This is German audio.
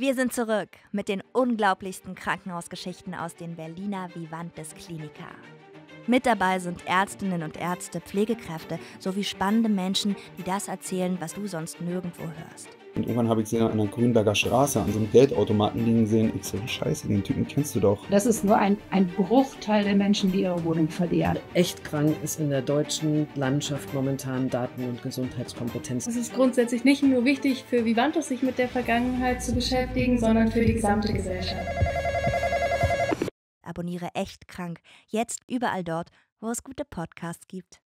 Wir sind zurück mit den unglaublichsten Krankenhausgeschichten aus den Berliner Vivantes Klinika. Mit dabei sind Ärztinnen und Ärzte, Pflegekräfte sowie spannende Menschen, die das erzählen, was du sonst nirgendwo hörst. Und irgendwann habe ich sie an der Grünberger Straße an so einem Geldautomaten liegen sehen. Ich so, scheiße, den Typen kennst du doch. Das ist nur ein, ein Bruchteil der Menschen, die ihre Wohnung verlieren. Echt krank ist in der deutschen Landschaft momentan Daten- und Gesundheitskompetenz. Es ist grundsätzlich nicht nur wichtig für Vivantus, sich mit der Vergangenheit zu beschäftigen, sondern für die gesamte Gesellschaft. Abonniere Echt krank jetzt überall dort, wo es gute Podcasts gibt.